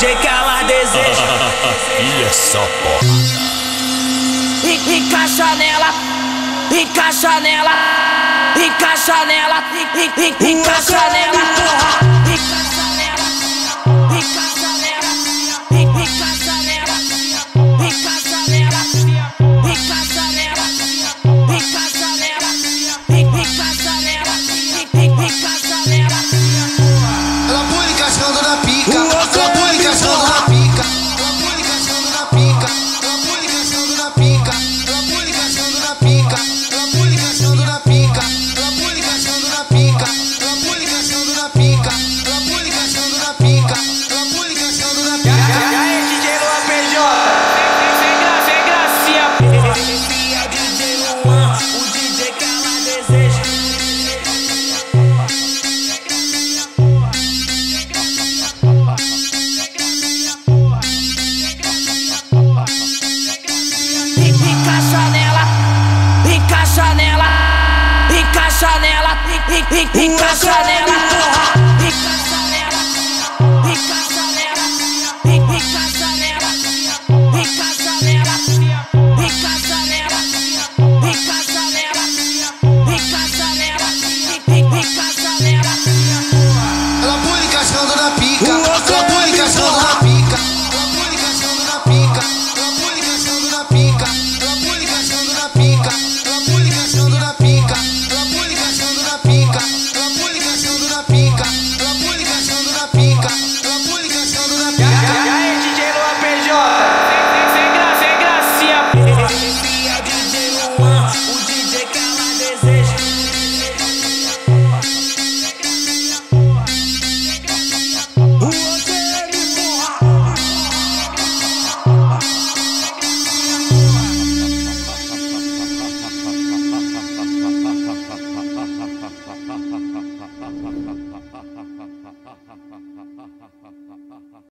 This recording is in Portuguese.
DJ que ela deseja. e é só porra. Encaixa nela, encaixa nela, encaixa nela, encaixa nela, 가서 Big, big, big, Wow.